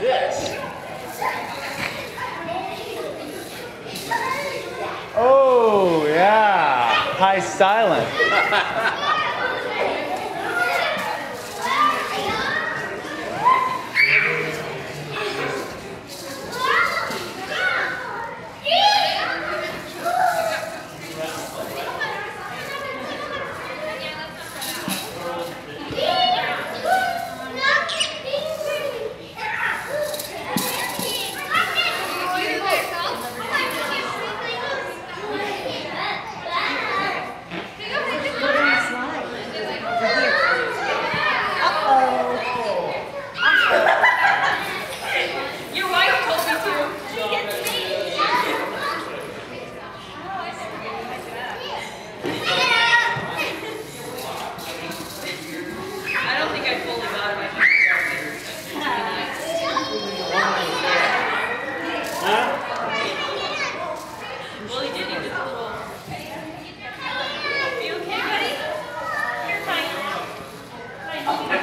This. Oh, yeah. High silent. Okay.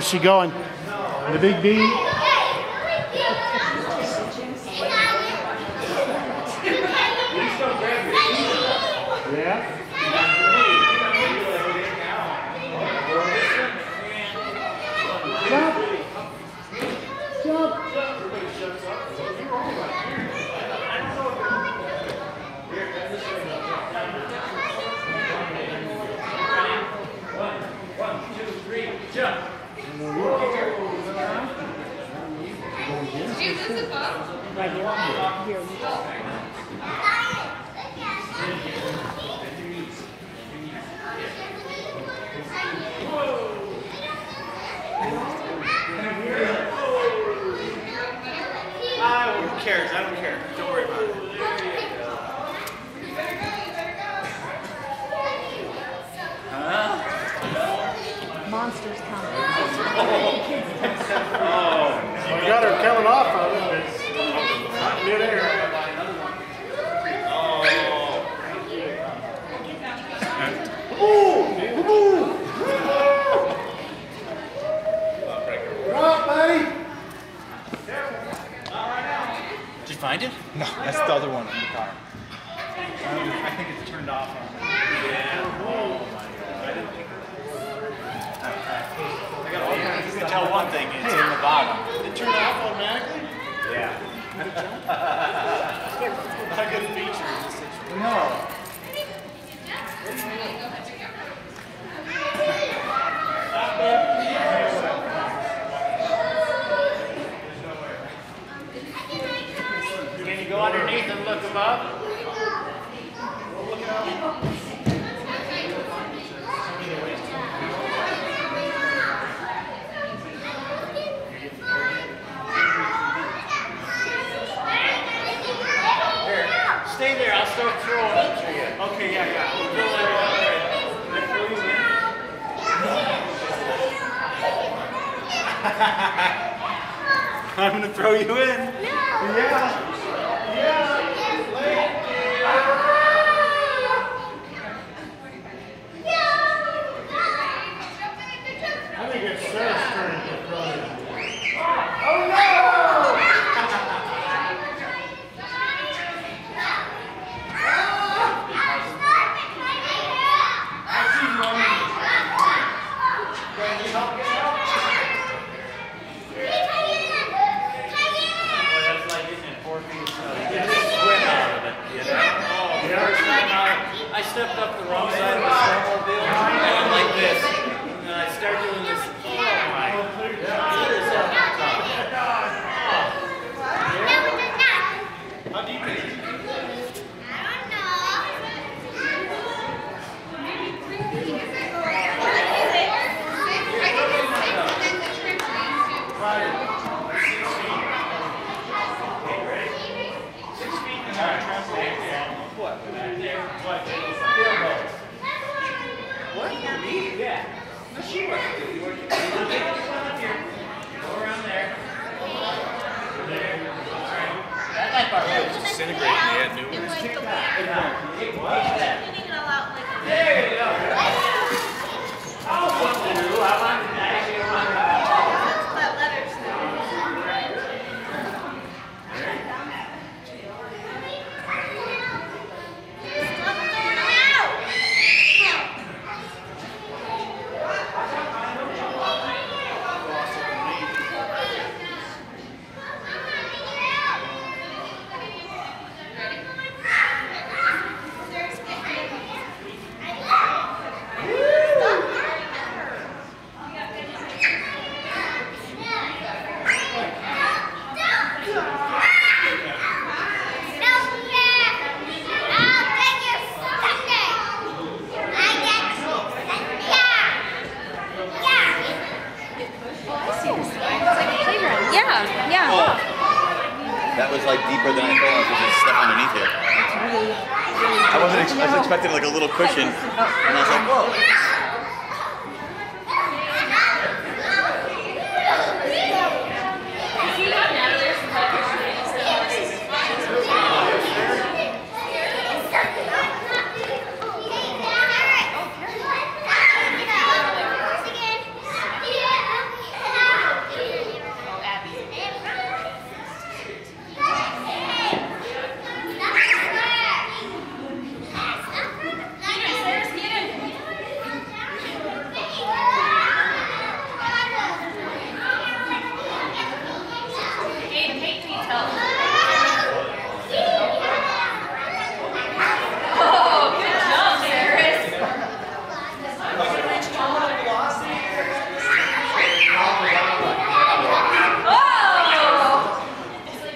Where's she going? The big B? Yeah? Jump! Jump! Who cares? I don't care. Don't worry about it. oh, you got her coming off of it. one thing, it's in the bottom. It turned off automatically? Yeah. Good job. Not a good feature in this situation. No. Can you go underneath and look above? throw you in. No. Yeah. Help me. It was disintegrating, they had new ones. There you go. I oh, want to do, I want to pushing. And I was like,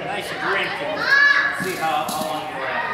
a nice drink and see how, how long you last.